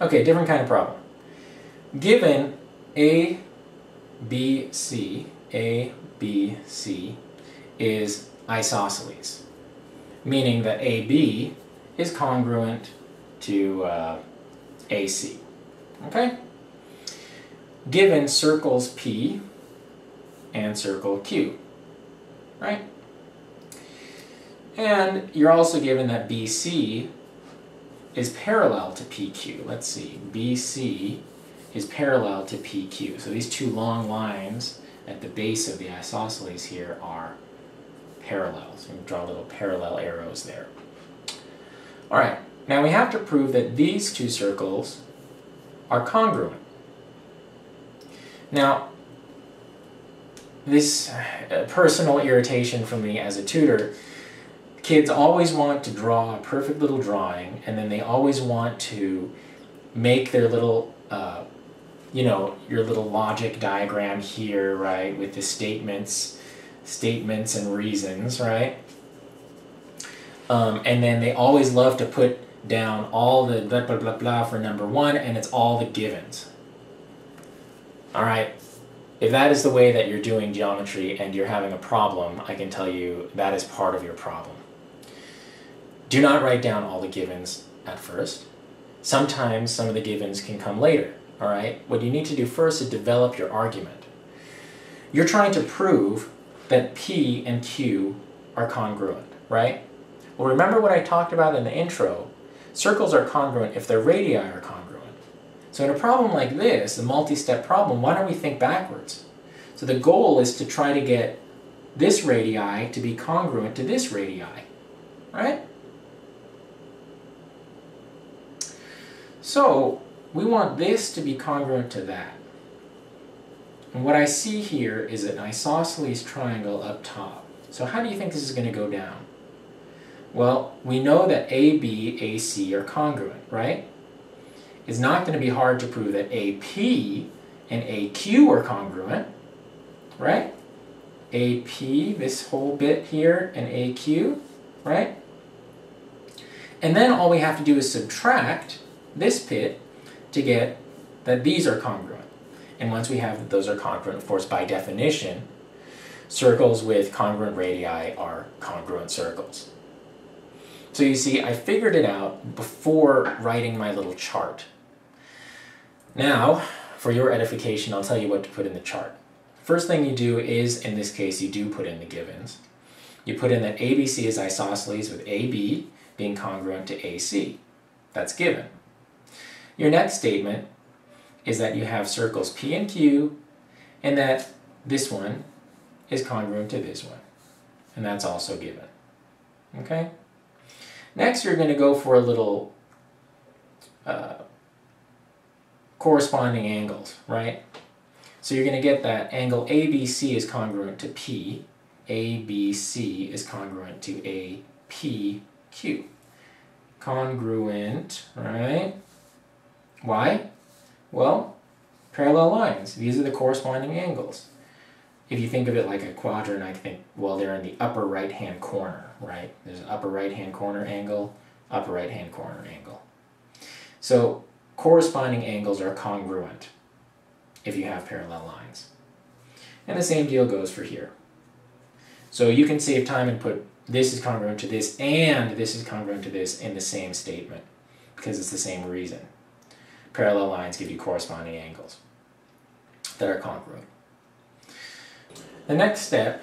Okay, different kind of problem. Given A, B, C, A, B, C is isosceles, meaning that AB is congruent to uh, AC. Okay? Given circles P and circle Q, right? And you're also given that BC is parallel to PQ. Let's see, BC is parallel to PQ. So these two long lines at the base of the isosceles here are parallel. So we draw little parallel arrows there. All right, now we have to prove that these two circles are congruent. Now, this uh, personal irritation for me as a tutor, kids always want to draw a perfect little drawing and then they always want to make their little uh, you know, your little logic diagram here, right, with the statements, statements and reasons, right? Um, and then they always love to put down all the blah, blah, blah, blah for number one, and it's all the givens. All right, if that is the way that you're doing geometry and you're having a problem, I can tell you that is part of your problem. Do not write down all the givens at first. Sometimes some of the givens can come later all right? What you need to do first is develop your argument. You're trying to prove that P and Q are congruent, right? Well, remember what I talked about in the intro. Circles are congruent if their radii are congruent. So in a problem like this, a multi-step problem, why don't we think backwards? So the goal is to try to get this radii to be congruent to this radii, right? So we want this to be congruent to that. And what I see here is an isosceles triangle up top. So how do you think this is going to go down? Well, we know that AB, AC are congruent, right? It's not going to be hard to prove that AP and AQ are congruent, right? AP, this whole bit here, and AQ, right? And then all we have to do is subtract this pit to get that these are congruent. And once we have that those are congruent, of course, by definition, circles with congruent radii are congruent circles. So you see, I figured it out before writing my little chart. Now, for your edification, I'll tell you what to put in the chart. First thing you do is, in this case, you do put in the givens. You put in that ABC is isosceles with AB being congruent to AC. That's given. Your next statement is that you have circles P and Q and that this one is congruent to this one. And that's also given. Okay? Next, you're going to go for a little uh, corresponding angles, right? So you're going to get that angle ABC is congruent to P, ABC is congruent to APQ. Congruent, right? Why? Well, parallel lines. These are the corresponding angles. If you think of it like a quadrant, I think, well, they're in the upper right-hand corner, right? There's an upper right-hand corner angle, upper right-hand corner angle. So corresponding angles are congruent if you have parallel lines. And the same deal goes for here. So you can save time and put this is congruent to this and this is congruent to this in the same statement because it's the same reason parallel lines give you corresponding angles that are congruent. The next step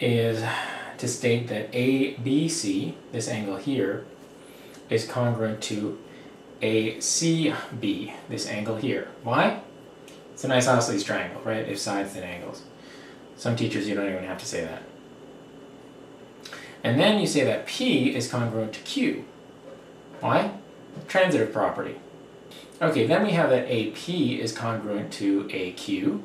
is to state that ABC, this angle here, is congruent to ACB, this angle here. Why? It's an isosceles triangle, right? If sides then angles. Some teachers, you don't even have to say that. And then you say that P is congruent to Q. Why? Transitive property. Okay, then we have that AP is congruent to AQ.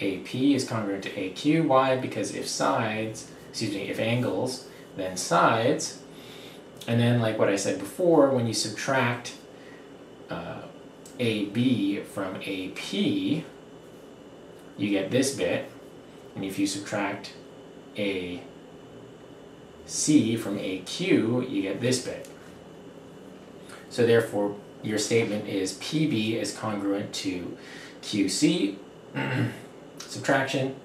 AP is congruent to AQ. Why? Because if sides, excuse me, if angles, then sides. And then, like what I said before, when you subtract uh, AB from AP, you get this bit. And if you subtract AC from AQ, you get this bit. So therefore, your statement is PB is congruent to QC, subtraction,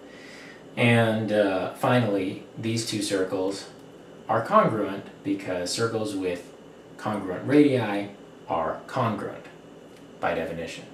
and uh, finally, these two circles are congruent because circles with congruent radii are congruent by definition.